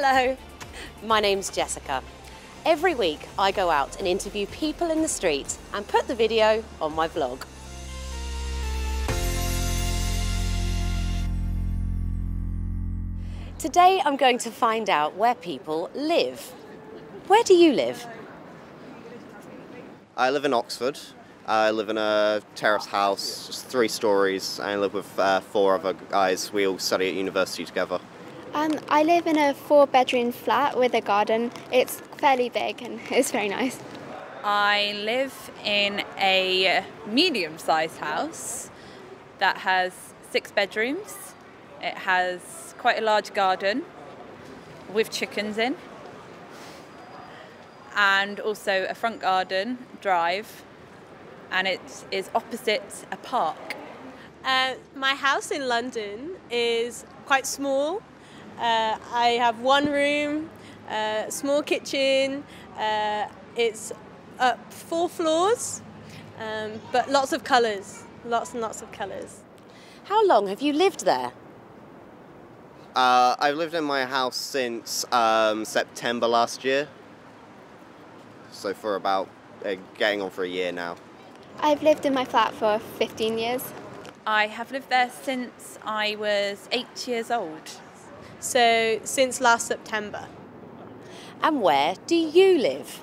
Hello, my name's Jessica. Every week I go out and interview people in the street and put the video on my vlog. Today I'm going to find out where people live. Where do you live? I live in Oxford. I live in a terrace house, just three stories. I live with uh, four other guys. We all study at university together. Um, I live in a four bedroom flat with a garden. It's fairly big and it's very nice. I live in a medium sized house that has six bedrooms. It has quite a large garden with chickens in, and also a front garden drive, and it is opposite a park. Uh, my house in London is quite small. Uh, I have one room, uh, small kitchen. Uh, it's up four floors, um, but lots of colours, lots and lots of colours. How long have you lived there? Uh, I've lived in my house since um, September last year. So for about uh, getting on for a year now. I've lived in my flat for 15 years. I have lived there since I was eight years old. So since last September. And where do you live?